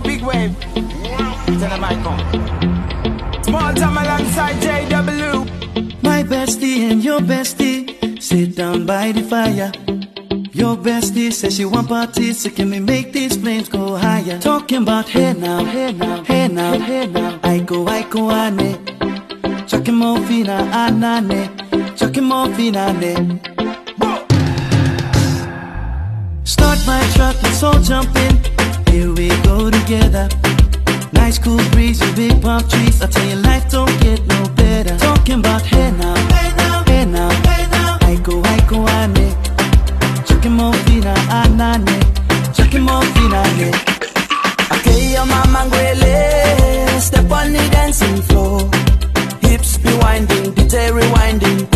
big wave. Tell them I come. Small time alongside JW. My bestie and your bestie sit down by the fire. Your bestie says she want parties, so can we make these flames go higher? Talking about hey now, hey now, hey now, hey now. I go, I go, ane. Chucking more fina, anane. Chucking more fina, ah, ne. Start my truck, let's all jump in. Here we go together. Nice cool breeze and big palm trees. I tell you, life don't get no better. Talking about hey now, hey now, hey now, hey now. I go, I go, ane. Chucking more fina, anane. Chucking more fina, ne. Okay, your mama ngwele Step on the dancing floor Hips be winding, DJ rewinding